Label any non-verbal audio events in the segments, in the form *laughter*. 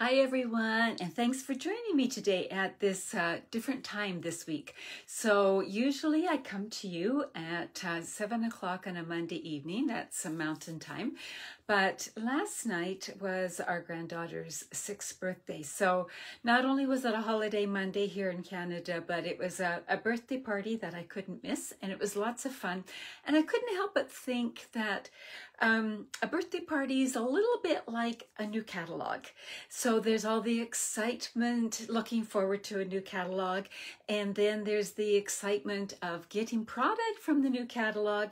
Hi, everyone, and thanks for joining me today at this uh, different time this week. So, usually I come to you at uh, 7 o'clock on a Monday evening, that's a mountain time. But last night was our granddaughter's sixth birthday. So, not only was it a holiday Monday here in Canada, but it was a, a birthday party that I couldn't miss, and it was lots of fun. And I couldn't help but think that um, a birthday party is a little bit like a new catalog. So there's all the excitement looking forward to a new catalog, and then there's the excitement of getting product from the new catalog,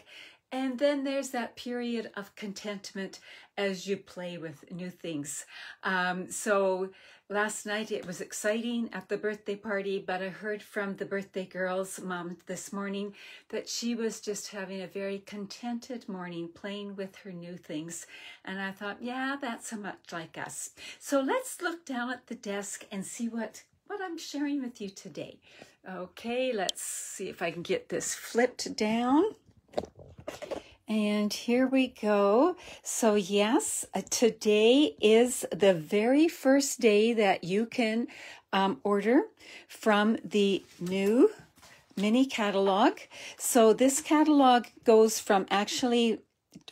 and then there's that period of contentment as you play with new things. Um, so last night it was exciting at the birthday party, but I heard from the birthday girl's mom this morning that she was just having a very contented morning playing with her new things. And I thought, yeah, that's so much like us. So let's look down at the desk and see what what I'm sharing with you today. Okay, let's see if I can get this flipped down. And here we go. So, yes, uh, today is the very first day that you can um, order from the new mini catalog. So, this catalog goes from actually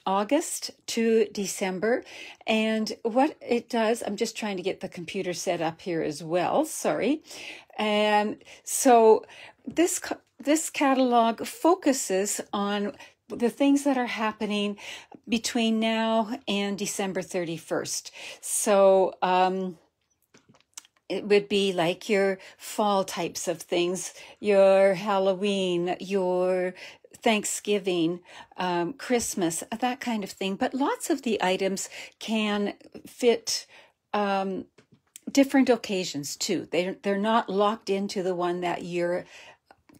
August to December. And what it does, I'm just trying to get the computer set up here as well. Sorry. And so, this this catalog focuses on the things that are happening between now and December 31st. So, um, it would be like your fall types of things, your Halloween, your Thanksgiving, um, Christmas, that kind of thing. But lots of the items can fit um, different occasions too. They they're not locked into the one that you're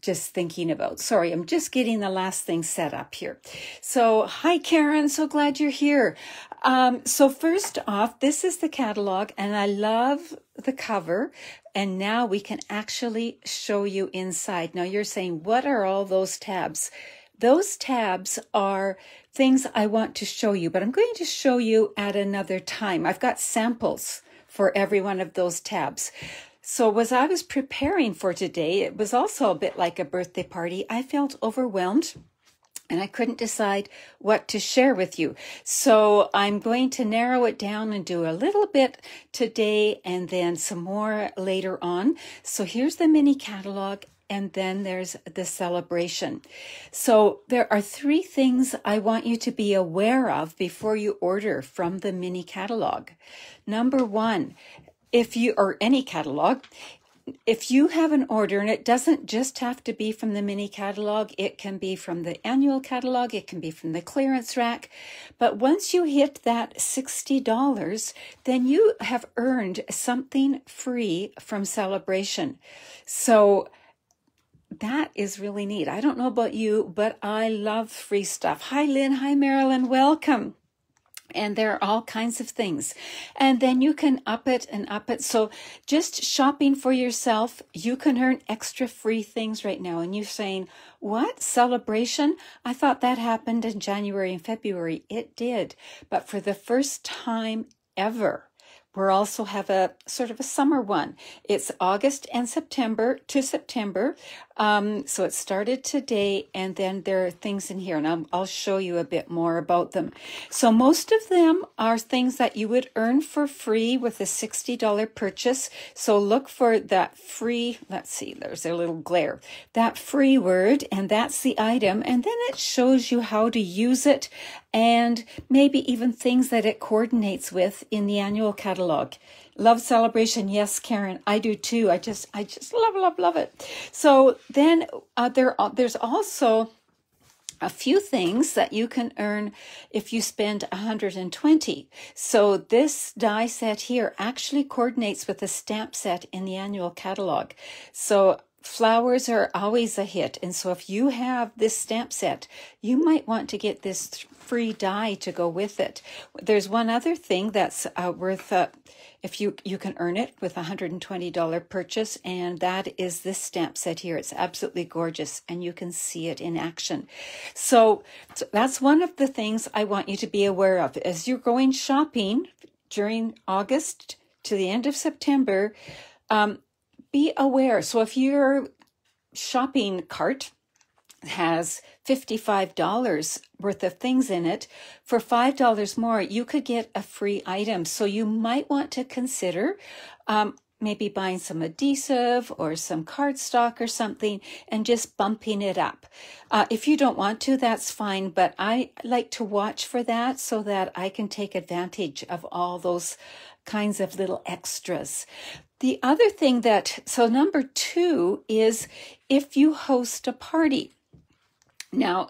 just thinking about. Sorry, I'm just getting the last thing set up here. So, hi Karen, so glad you're here. Um, so first off, this is the catalog and I love the cover. And now we can actually show you inside. Now you're saying, what are all those tabs? Those tabs are things I want to show you, but I'm going to show you at another time. I've got samples for every one of those tabs. So, as I was preparing for today, it was also a bit like a birthday party. I felt overwhelmed and I couldn't decide what to share with you. So, I'm going to narrow it down and do a little bit today and then some more later on. So, here's the mini catalog and then there's the Sale-A-Bration. So there are three things I want you to be aware of before you order from the mini catalog. Number one, if you, or any catalog, if you have an order, and it doesn't just have to be from the mini catalog, it can be from the annual catalog, it can be from the clearance rack. But once you hit that $60, then you have earned something free from Sale-A-Bration. So that is really neat. I don't know about you, but I love free stuff. Hi, Lynn. Hi, Marilyn. Welcome and there are all kinds of things. And then you can up it and up it. So just shopping for yourself, you can earn extra free things right now. And you're saying, what? Sale-A-Bration? I thought that happened in January and February. It did. But for the first time ever, we also have a sort of a summer one. It's August and September to September. Um, so it started today, and then there are things in here, and I'll, I'll show you a bit more about them. So most of them are things that you would earn for free with a $60 purchase. So look for that free, let's see, there's a little glare, that free word, and that's the item. And then it shows you how to use it and maybe even things that it coordinates with in the annual catalog. Love Sale-A-Bration. Yes, Karen, I do too. I just, I just love, love, love it. So then uh, there, uh, there's also a few things that you can earn if you spend 120. So this die set here actually coordinates with the stamp set in the annual catalog. So flowers are always a hit. And so if you have this stamp set, you might want to get this free die to go with it. There's one other thing that's uh, worth uh, if you you can earn it with a $120 purchase and that is this stamp set here. It's absolutely gorgeous and you can see it in action. So, so that's one of the things i want you to be aware of. As you're going shopping during august to the end of September, um, be aware. So if your shopping cart has $55 worth of things in it, for $5 more, you could get a free item. So you might want to consider um, maybe buying some adhesive or some cardstock or something and just bumping it up. Uh, if you don't want to, that's fine, but I like to watch for that so that I can take advantage of all those kinds of little extras. The other thing that, so number two is if you host a party. Now,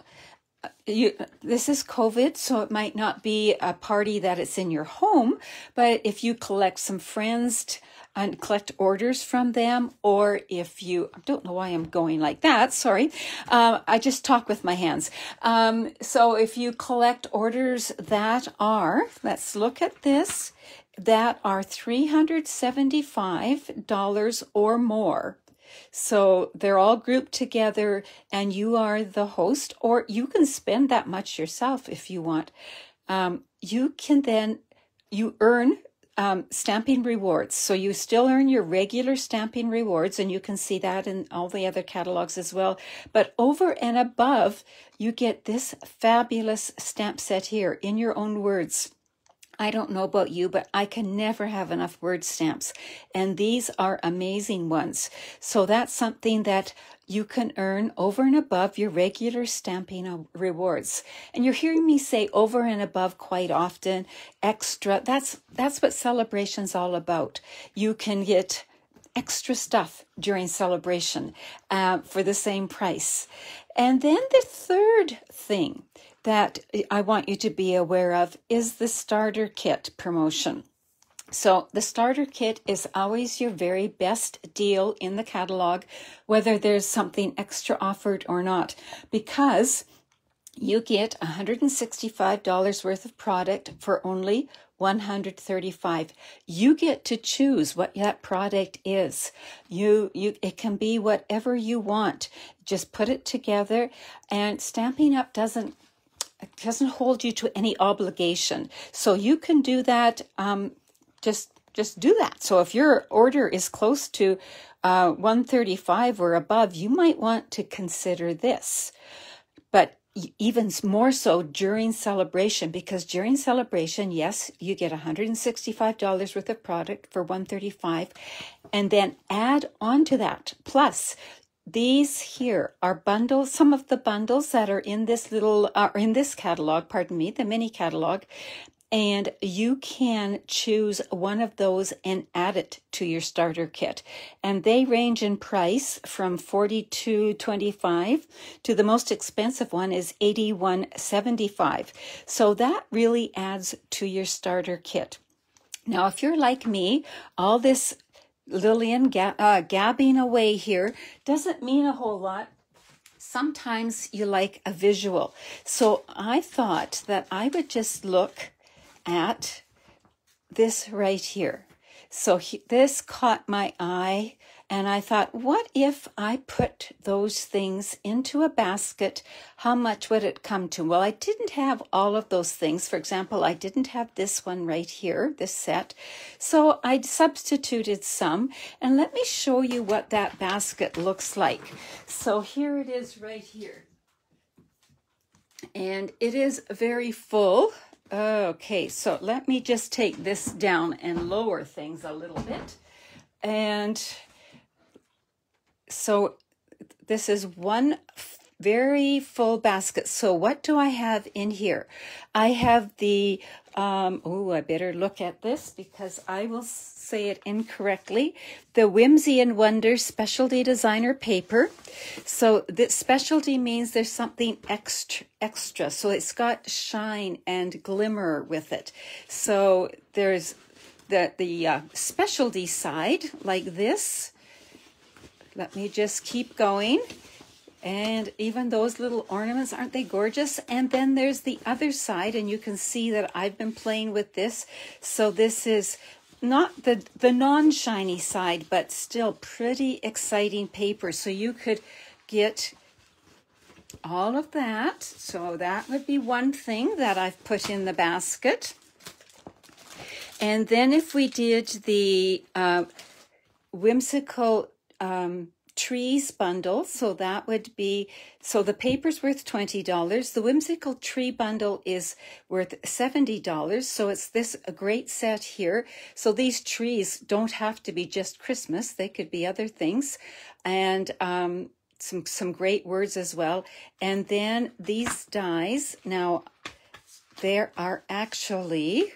you, this is COVID, so it might not be a party that it's in your home, but if you collect some friends and collect orders from them, or if you, I don't know why I'm going like that, sorry. Uh, I just talk with my hands. Um, so if you collect orders that are, let's look at this, that are $375 or more. So they're all grouped together and you are the host, or you can spend that much yourself if you want. Um, you can then, you earn um, Stampin' Rewards. So you still earn your regular Stampin' Rewards, and you can see that in all the other catalogs as well. But over and above, you get this fabulous stamp set here in your own words. I don't know about you, but I can never have enough word stamps. And these are amazing ones. So that's something that you can earn over and above your regular Stampin' Rewards. And you're hearing me say over and above quite often, extra. That's, that's what Sale-A-Bration's all about. You can get extra stuff during Sale-A-Bration uh, for the same price. And then the third thing that I want you to be aware of is the starter kit promotion. So the starter kit is always your very best deal in the catalog, whether there's something extra offered or not, because you get $165 worth of product for only 135 you get to choose what that product is. You you it can be whatever you want. Just put it together and Stampin' Up doesn't it doesn't hold you to any obligation. So you can do that. Um, just just do that. So if your order is close to uh, 135 or above, you might want to consider this. But even more so during Sale-A-Bration because during Sale-A-Bration yes you get $165 worth of product for 135 and then add on to that plus these here are bundles, some of the bundles that are in this little, uh, in this catalog, pardon me, the mini catalog. And you can choose one of those and add it to your starter kit. And they range in price from $42.25 to the most expensive one is $81.75. So that really adds to your starter kit. Now, if you're like me, all this Lillian uh, gabbing away here doesn't mean a whole lot. Sometimes you like a visual. So I thought that I would just look at this right here. So he, this caught my eye and I thought, what if I put those things into a basket? How much would it come to? Well, I didn't have all of those things. For example, I didn't have this one right here, this set. So I substituted some. And let me show you what that basket looks like. So here it is right here. And it is very full. Okay, so let me just take this down and lower things a little bit. And so this is one very full basket. So what do I have in here? I have the, um, oh, I better look at this because I will say it incorrectly. The Whimsy and Wonder Specialty Designer Paper. So the specialty means there's something extra, extra. So it's got shine and glimmer with it. So there's the, the uh, specialty side like this let me just keep going. And even those little ornaments, aren't they gorgeous? And then there's the other side, and you can see that I've been playing with this. So this is not the, the non-shiny side, but still pretty exciting paper. So you could get all of that. So that would be one thing that I've put in the basket. And then if we did the uh, whimsical um, trees bundle, so that would be so the paper's worth twenty dollars. The whimsical tree bundle is worth seventy dollars. So it's this a great set here. So these trees don't have to be just Christmas; they could be other things, and um, some some great words as well. And then these dies now. There are actually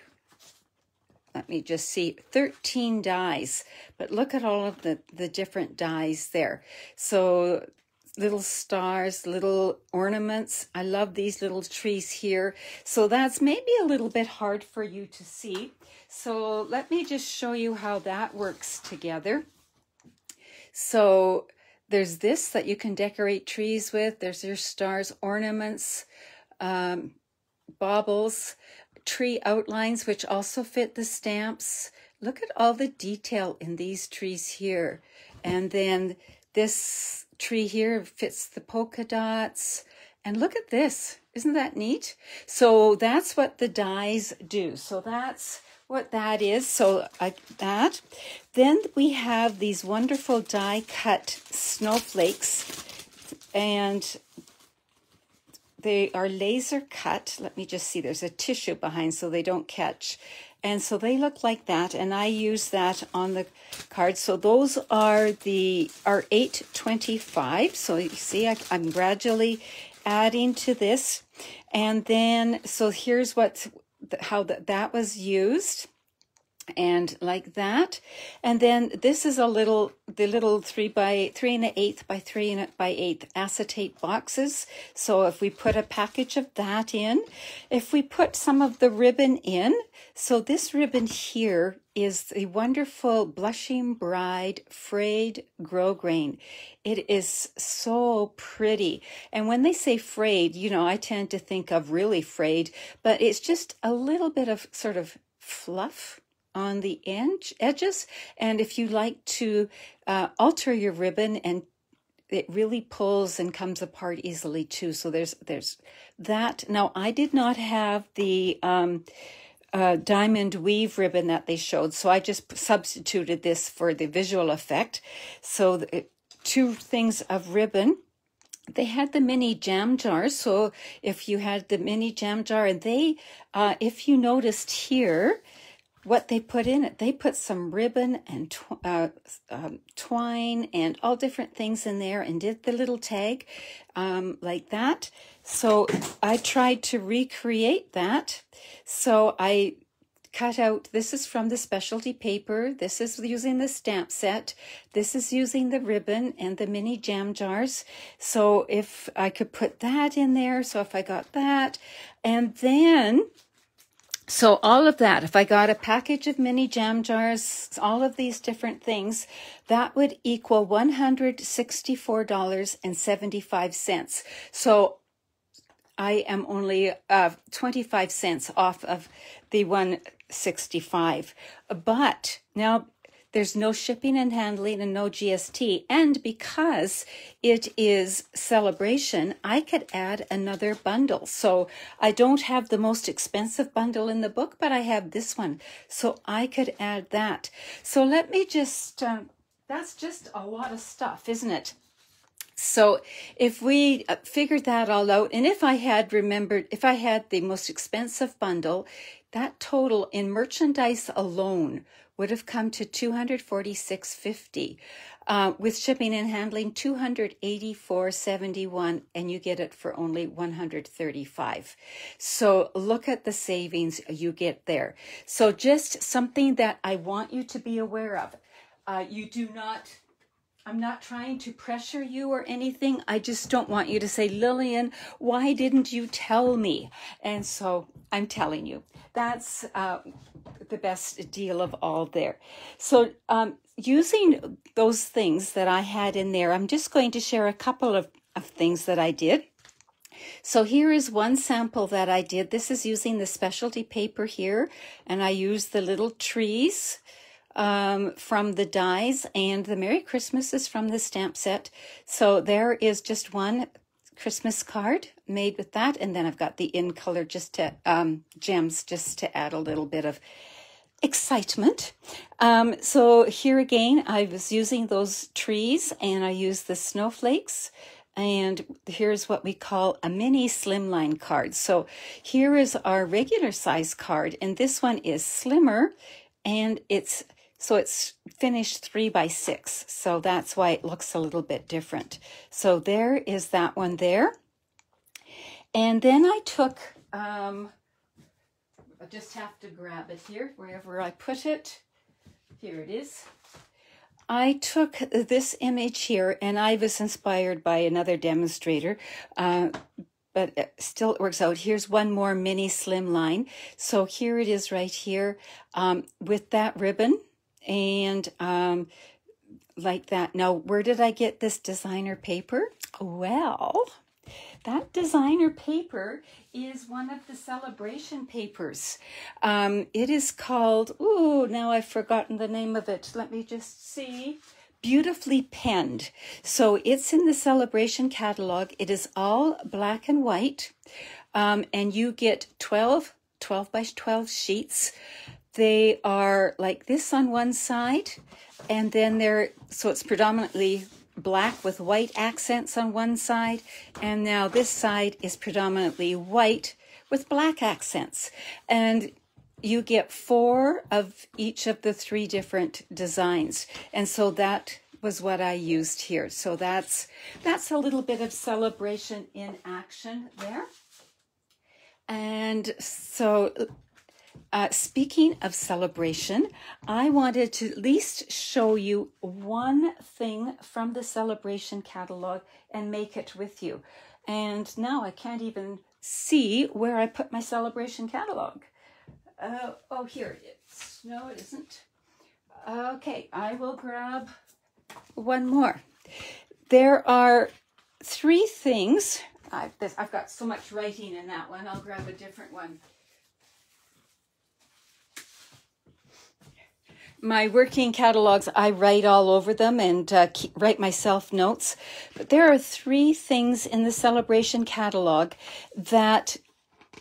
let me just see 13 dies but look at all of the the different dies there. So little stars little ornaments. I love these little trees here. So that's maybe a little bit hard for you to see. So let me just show you how that works together. So there's this that you can decorate trees with. There's your stars ornaments um, baubles tree outlines, which also fit the stamps. Look at all the detail in these trees here. And then this tree here fits the polka dots. And look at this. Isn't that neat? So that's what the dies do. So that's what that is. So I, that. Then we have these wonderful die cut snowflakes. And they are laser cut. Let me just see. There's a tissue behind so they don't catch. And so they look like that. And I use that on the card. So those are the are 825. So you see, I, I'm gradually adding to this. And then, so here's what, how that, that was used and like that. And then this is a little, the little three by three and an eighth by three and by eighth acetate boxes. So if we put a package of that in, if we put some of the ribbon in, so this ribbon here is the wonderful Blushing Bride frayed grosgrain. It is so pretty. And when they say frayed, you know, I tend to think of really frayed, but it's just a little bit of sort of fluff on the edge, edges. And if you like to uh, alter your ribbon and it really pulls and comes apart easily too. So there's there's that. Now I did not have the um, uh, diamond weave ribbon that they showed, so I just substituted this for the visual effect. So two things of ribbon. They had the mini jam jars. So if you had the mini jam jar, and they, uh, if you noticed here, what they put in it. They put some ribbon and tw- uh, um, twine and all different things in there and did the little tag um, like that. So I tried to recreate that. So I cut out, this is from the specialty paper. This is using the stamp set. This is using the ribbon and the mini jam jars. So if I could put that in there. So if I got that and then so all of that, if I got a package of mini jam jars, all of these different things, that would equal $164.75. So I am only uh, 25 cents off of the 165. But now there's no shipping and handling and no GST. And because it is Sale-A-Bration, I could add another bundle. So I don't have the most expensive bundle in the book, but I have this one. So I could add that. So let me just, uh, that's just a lot of stuff, isn't it? So if we uh, figured that all out, and if I had remembered, if I had the most expensive bundle, that total in merchandise alone would have come to 246.50 uh, with shipping and handling 284.71 and you get it for only 135 so look at the savings you get there so just something that i want you to be aware of uh, you do not I'm not trying to pressure you or anything. I just don't want you to say, Lillian, why didn't you tell me? And so I'm telling you. That's uh, the best deal of all there. So, um, using those things that I had in there, I'm just going to share a couple of, of things that I did. So here is one sample that I did. This is using the specialty paper here, and I used the little trees um, from the dies, and the Merry Christmas is from the stamp set. So there is just one Christmas card made with that, and then I've got the in color just to um, gems just to add a little bit of excitement. Um, so here again, I was using those trees and I used the snowflakes. And here's what we call a mini slimline card. So here is our regular size card, and this one is slimmer and it's so it's finished three by six. So that's why it looks a little bit different. So there is that one there. And then I took, um, I just have to grab it here, wherever I put it. Here it is. I took this image here and I was inspired by another demonstrator, uh, but it still it works out. Here's one more mini slim line. So here it is right here um, with that ribbon and um, like that. Now, where did I get this designer paper? Well, that designer paper is one of the Sale-A-Bration papers. Um, it is called, oh, now I've forgotten the name of it. Let me just see. Beautifully penned. So it's in the Sale-A-Bration catalog. It is all black and white. Um, and you get 12, 12 by 12 sheets. They are like this on one side, and then they're so it's predominantly black with white accents on one side, and now this side is predominantly white with black accents. And you get four of each of the three different designs. And so that was what I used here. So that's that's a little bit of Sale-A-Bration in action there. And so uh, speaking of Sale-A-Bration, I wanted to at least show you one thing from the Sale-A-Bration catalog and make it with you. And now I can't even see where I put my Sale-A-Bration catalog. Uh, oh, here it is. No, it isn't. Okay, I will grab one more. There are three things. I've, I've got so much writing in that one. I'll grab a different one. My working catalogs, I write all over them and uh, keep, write myself notes. But there are three things in the Sale-A-Bration catalog that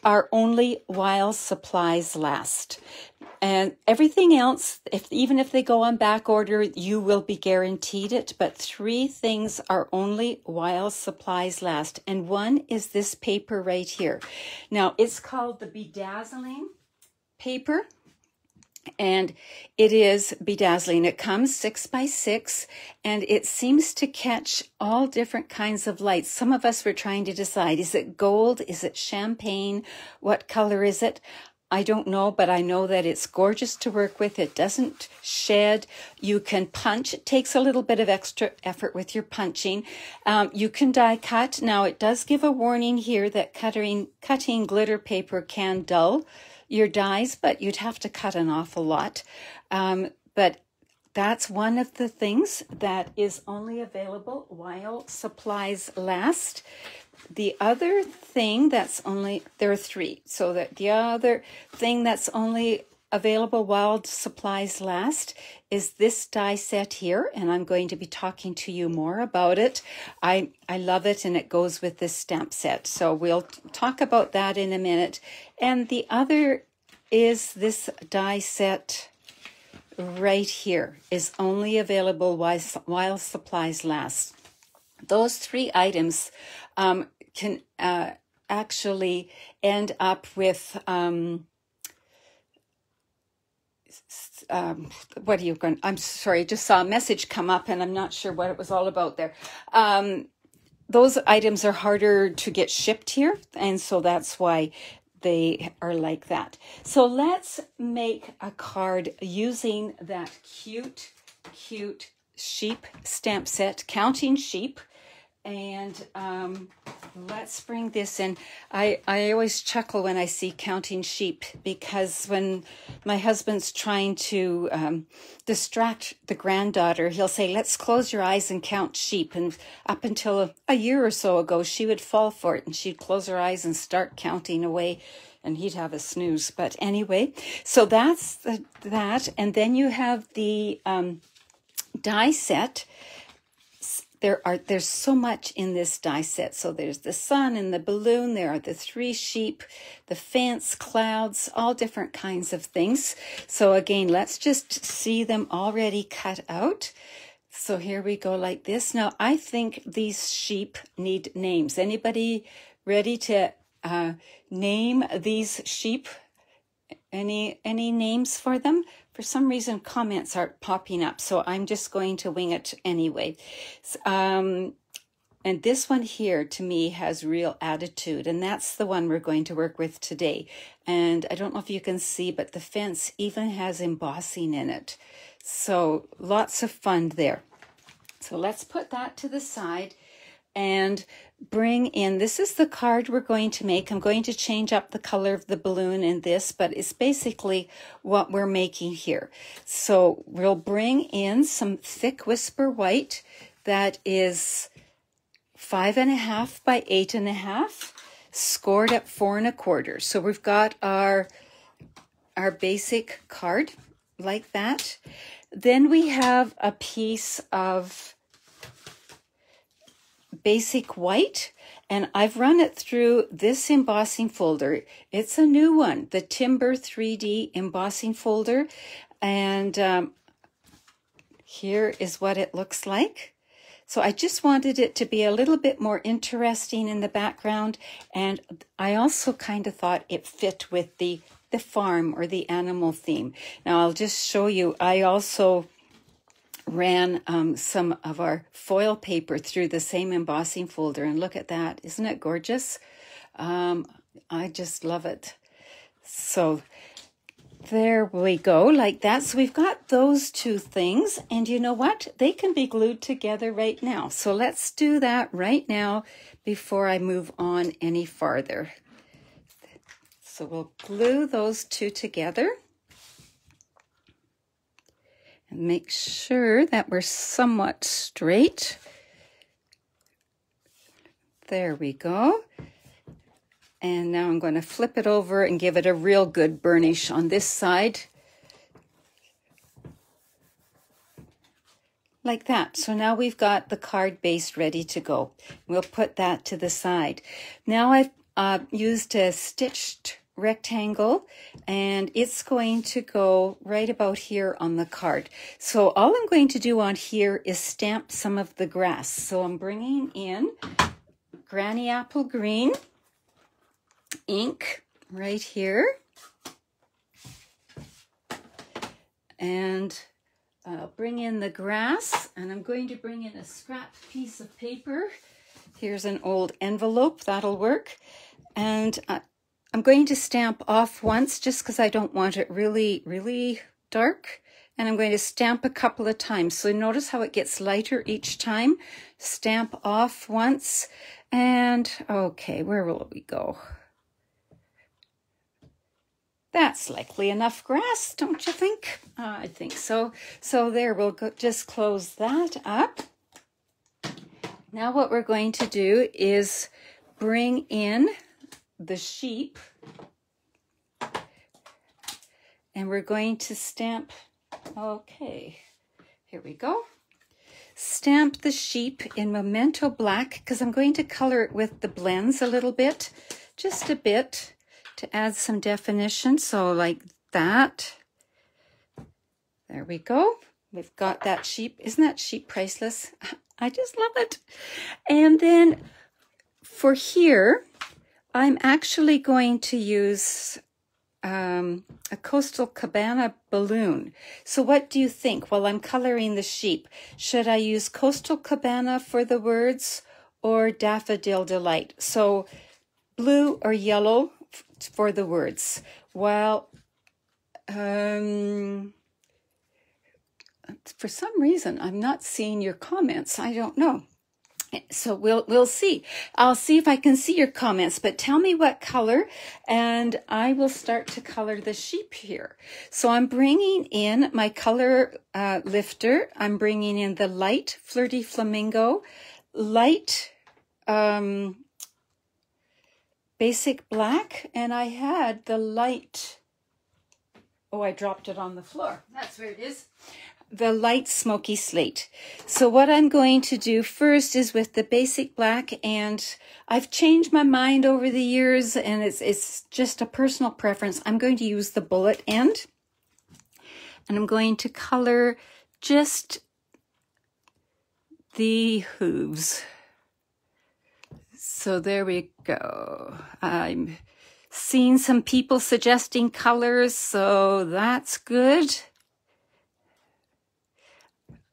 are only while supplies last. And everything else, if even if they go on back order, you will be guaranteed it. But three things are only while supplies last. And one is this paper right here. Now it's called the bedazzling paper and it is bedazzling. It comes six by six and it seems to catch all different kinds of lights. Some of us were trying to decide, is it gold? Is it champagne? What color is it? I don't know, but I know that it's gorgeous to work with. It doesn't shed. You can punch. It takes a little bit of extra effort with your punching. Um, you can die cut. Now, it does give a warning here that cutting, cutting glitter paper can dull your dies, but you'd have to cut an awful lot. Um, but that's one of the things that is only available while supplies last. The other thing that's only, there are three. So that the other thing that's only available while supplies last is this die set here and I'm going to be talking to you more about it. I I love it and it goes with this stamp set. So we'll talk about that in a minute. And the other is this die set right here is only available while, while supplies last. Those three items um, can uh, actually end up with um, um, what are you going? I'm sorry, I just saw a message come up, and I'm not sure what it was all about there. Um, those items are harder to get shipped here, and so that's why they are like that. So let's make a card using that cute, cute sheep stamp set, counting sheep. And um, let's bring this in. I, I always chuckle when I see counting sheep because when my husband's trying to um, distract the granddaughter, he'll say, Let's close your eyes and count sheep. And up until a, a year or so ago, she would fall for it and she'd close her eyes and start counting away and he'd have a snooze. But anyway, so that's the, that. And then you have the um, die set there are there's so much in this die set. So there's the sun and the balloon. There are the three sheep, the fence, clouds, all different kinds of things. So again, let's just see them already cut out. So here we go like this. Now I think these sheep need names. Anybody ready to uh, name these sheep? Any any names for them? For some reason, comments aren't popping up, so I'm just going to wing it anyway. Um, and this one here to me has real attitude, and that's the one we're going to work with today. And I don't know if you can see, but the fence even has embossing in it. So lots of fun there. So let's put that to the side and bring in, this is the card we're going to make. I'm going to change up the color of the balloon in this, but it's basically what we're making here. So we'll bring in some thick whisper white that is five and a half by eight and a half, scored at four and a quarter. So we've got our, our basic card like that. Then we have a piece of basic white and I've run it through this embossing folder. It's a new one, the Timber 3D embossing folder. And um, here is what it looks like. So I just wanted it to be a little bit more interesting in the background. And I also kind of thought it fit with the, the farm or the animal theme. Now I'll just show you, I also ran um, some of our foil paper through the same embossing folder. And look at that. Isn't it gorgeous? Um, I just love it. So there we go, like that. So we've got those two things. And you know what? They can be glued together right now. So let's do that right now before I move on any farther. So we'll glue those two together and make sure that we're somewhat straight. There we go. And now I'm going to flip it over and give it a real good burnish on this side. Like that. So now we've got the card base ready to go. We'll put that to the side. Now I've uh, used a stitched rectangle and it's going to go right about here on the card. So all I'm going to do on here is stamp some of the grass. So I'm bringing in Granny Apple Green ink right here. And I'll bring in the grass and I'm going to bring in a scrap piece of paper. Here's an old envelope, that'll work. And uh, I'm going to stamp off once just because I don't want it really, really dark. And I'm going to stamp a couple of times. So notice how it gets lighter each time. Stamp off once. And okay, where will we go? That's likely enough grass, don't you think? Uh, I think so. So there, we'll go, just close that up. Now what we're going to do is bring in the sheep and we're going to stamp, okay, here we go. Stamp the sheep in Memento Black because I'm going to color it with the blends a little bit, just a bit to add some definition. So like that. There we go. We've got that sheep. Isn't that sheep priceless? *laughs* I just love it. And then for here, I'm actually going to use um, a Coastal Cabana balloon. So what do you think? While I'm coloring the sheep, should I use Coastal Cabana for the words or Daffodil Delight? So blue or yellow for the words. Well, um, for some reason, I'm not seeing your comments. I don't know. So we'll we'll see. I'll see if I can see your comments, but tell me what color and I will start to color the sheep here. So I'm bringing in my color uh, lifter. I'm bringing in the light Flirty Flamingo, light um, basic black, and I had the light, oh, I dropped it on the floor. That's where it is. The light smoky slate. So what I'm going to do first is with the basic black and I've changed my mind over the years and it's, it's just a personal preference. I'm going to use the bullet end and I'm going to color just the hooves. So there we go. I'm seeing some people suggesting colors, so that's good.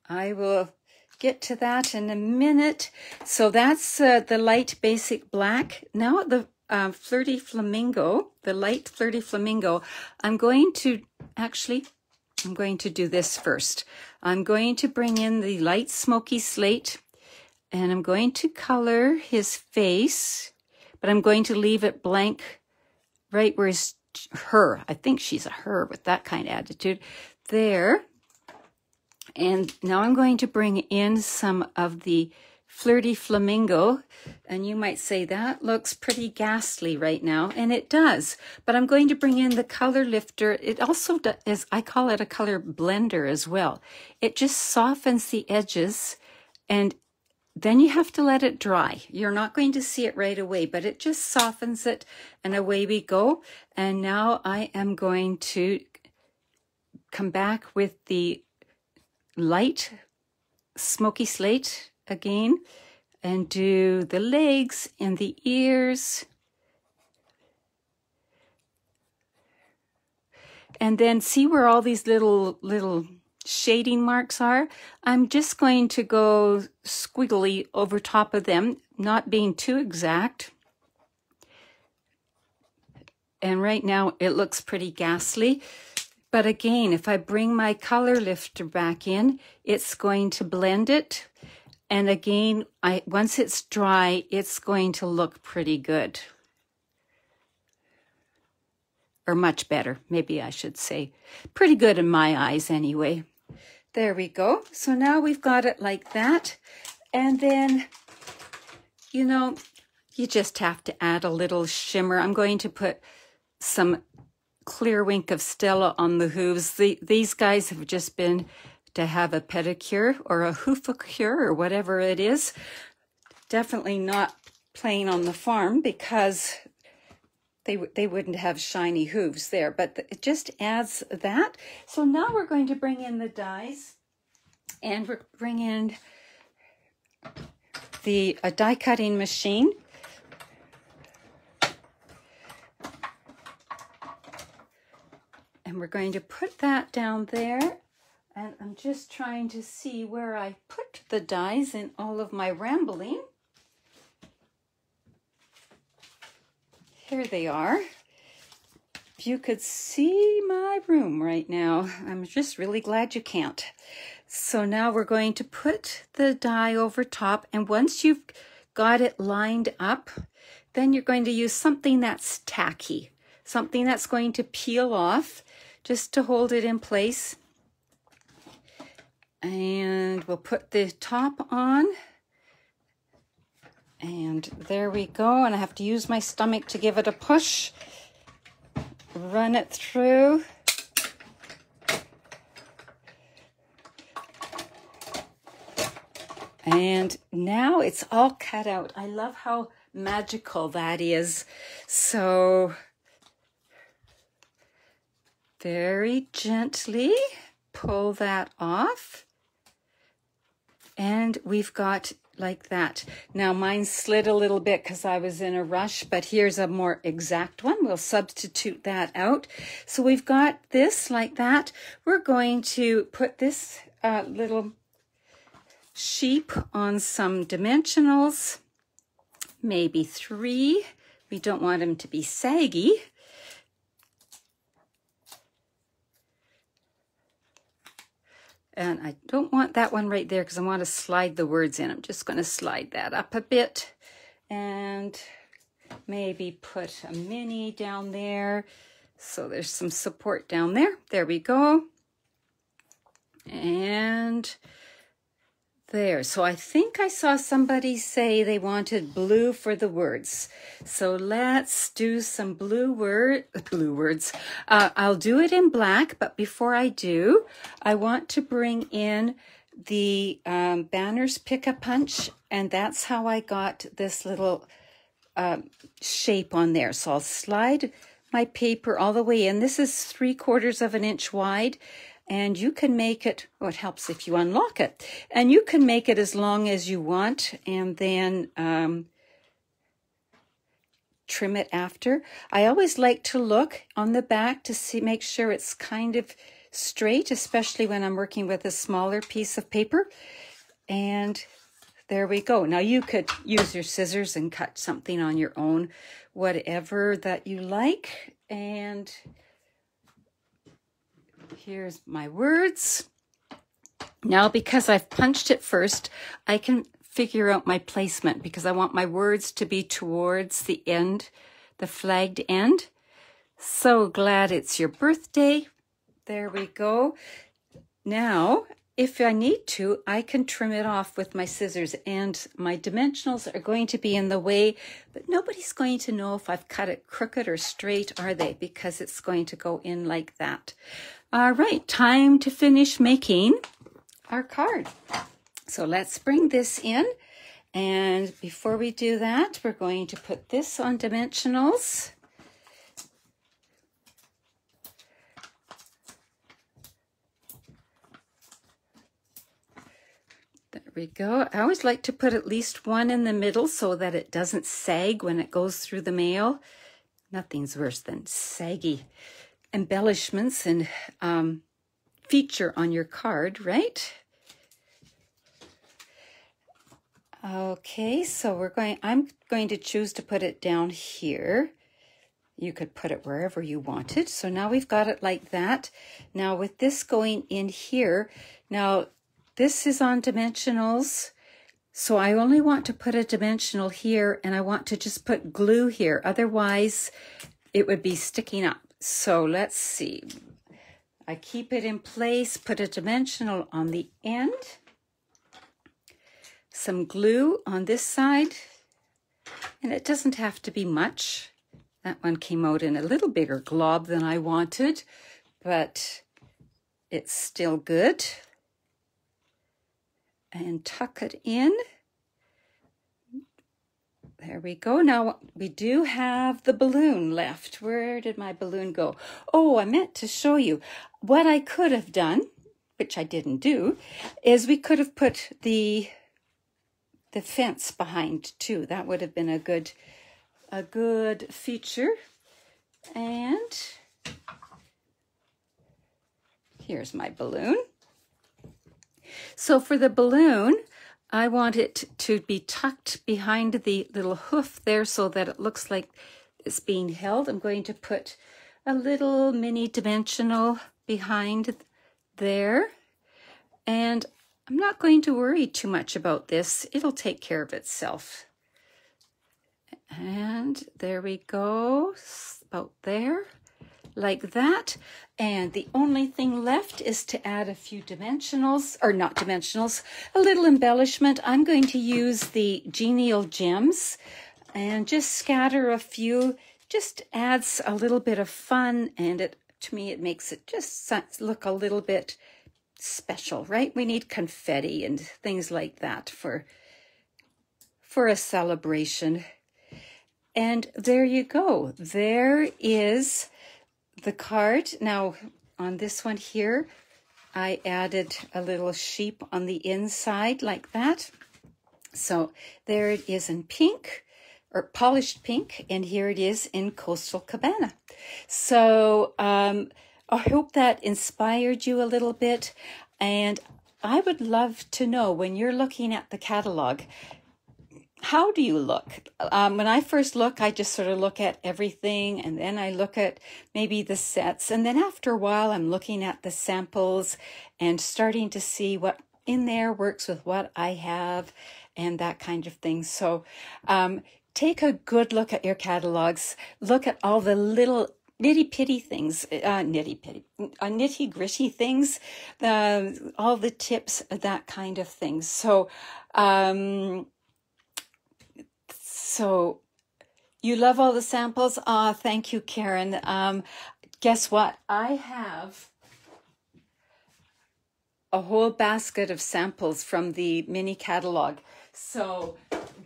I will get to that in a minute. So that's uh, the light basic black. Now the uh, flirty flamingo, the light flirty flamingo, I'm going to actually, I'm going to do this first. I'm going to bring in the light smoky slate and I'm going to color his face, but I'm going to leave it blank right where his her. I think she's a her with that kind of attitude. There. And now I'm going to bring in some of the Flirty Flamingo. And you might say that looks pretty ghastly right now. And it does. But I'm going to bring in the color lifter. It also does, I call it a color blender as well. It just softens the edges and then you have to let it dry. You're not going to see it right away, but it just softens it and away we go. And now I am going to come back with the light smoky slate again and do the legs and the ears. And then see where all these little, little shading marks are. I'm just going to go squiggly over top of them, not being too exact. And right now it looks pretty ghastly. But again, if I bring my color lifter back in, it's going to blend it. And again, I once it's dry, it's going to look pretty good. Or much better, maybe I should say. Pretty good in my eyes anyway. There we go. So now we've got it like that. And then, you know, you just have to add a little shimmer. I'm going to put some clear wink of Stella on the hooves. The, these guys have just been to have a pedicure or a hoofacure or whatever it is. Definitely not playing on the farm because they, they wouldn't have shiny hooves there, but it just adds that. So now we're going to bring in the dies and we're bring in the a die cutting machine we're going to put that down there. And I'm just trying to see where I put the dies in all of my rambling. Here they are. If you could see my room right now, I'm just really glad you can't. So now we're going to put the die over top. And once you've got it lined up, then you're going to use something that's tacky, something that's going to peel off just to hold it in place. And we'll put the top on. And there we go. And I have to use my stomach to give it a push. Run it through. And now it's all cut out. I love how magical that is. So very gently pull that off. And we've got like that. Now mine slid a little bit because I was in a rush, but here's a more exact one. We'll substitute that out. So we've got this like that. We're going to put this uh, little sheep on some dimensionals, maybe three. We don't want them to be saggy. And I don't want that one right there because I want to slide the words in. I'm just going to slide that up a bit and maybe put a mini down there. So there's some support down there. There we go. And There. So I think I saw somebody say they wanted blue for the words. So let's do some blue word, *laughs* blue words. Uh, I'll do it in black, but before I do, I want to bring in the um, banners pick a punch, and that's how I got this little uh, shape on there. So I'll slide my paper all the way in. This is three quarters of an inch wide and you can make it, oh, it helps if you unlock it, and you can make it as long as you want and then um, trim it after. I always like to look on the back to see, make sure it's kind of straight, especially when I'm working with a smaller piece of paper. And there we go. Now you could use your scissors and cut something on your own, whatever that you like. And Here's my words. Now, because I've punched it first, I can figure out my placement because I want my words to be towards the end, the flagged end. So glad it's your birthday. There we go. Now, if I need to, I can trim it off with my scissors and my dimensionals are going to be in the way, but nobody's going to know if I've cut it crooked or straight, are they? Because it's going to go in like that. All right, time to finish making our card. So let's bring this in. And before we do that, we're going to put this on dimensionals. There we go. I always like to put at least one in the middle so that it doesn't sag when it goes through the mail. Nothing's worse than saggy embellishments and um, feature on your card, right? Okay, so we're going, I'm going to choose to put it down here. You could put it wherever you wanted. So now we've got it like that. Now with this going in here, now this is on dimensionals. So I only want to put a dimensional here and I want to just put glue here. Otherwise it would be sticking up. So let's see. I keep it in place, put a dimensional on the end, some glue on this side, and it doesn't have to be much. That one came out in a little bigger glob than I wanted, but it's still good. And tuck it in. There we go. Now we do have the balloon left. Where did my balloon go? Oh, I meant to show you what I could have done, which I didn't do, is we could have put the the fence behind too. That would have been a good a good feature. And here's my balloon. So for the balloon, I want it to be tucked behind the little hoof there so that it looks like it's being held. I'm going to put a little mini dimensional behind there. And I'm not going to worry too much about this. It'll take care of itself. And there we go, about there like that. And the only thing left is to add a few dimensionals, or not dimensionals, a little embellishment. I'm going to use the Genial Gems and just scatter a few, just adds a little bit of fun and it to me it makes it just look a little bit special, right? We need confetti and things like that for for a celebration. And there you go. There is the card. Now, on this one here, I added a little sheep on the inside like that. So there it is in pink or polished pink, and here it is in Coastal Cabana. So um, I hope that inspired you a little bit. And I would love to know when you're looking at the catalog, how do you look? Um, when I first look, I just sort of look at everything and then I look at maybe the sets. And then after a while, I'm looking at the samples and starting to see what in there works with what I have and that kind of thing. So um, take a good look at your catalogs. Look at all the little nitty pitty things, uh, nitty pitty, uh, nitty gritty things, uh, all the tips, that kind of thing. So, um, so you love all the samples. Ah, thank you, Karen. Um, guess what? I have a whole basket of samples from the mini catalog. So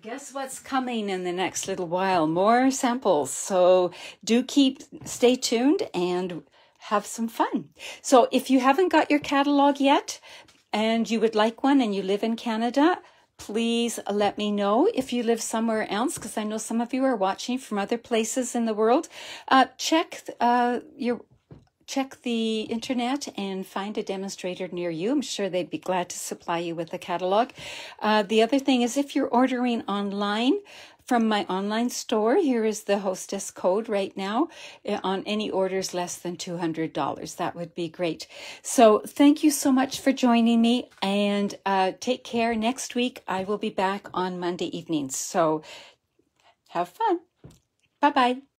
guess what's coming in the next little while? More samples. So do keep, stay tuned and have some fun. So if you haven't got your catalog yet and you would like one and you live in Canada, please let me know if you live somewhere else because I know some of you are watching from other places in the world. Uh, check uh, your check the internet and find a demonstrator near you. I'm sure they'd be glad to supply you with a catalog. Uh, the other thing is if you're ordering online, from my online store. Here is the hostess code right now uh, on any orders less than $200. That would be great. So thank you so much for joining me and uh, take care. Next week, I will be back on Monday evenings. So have fun. Bye bye.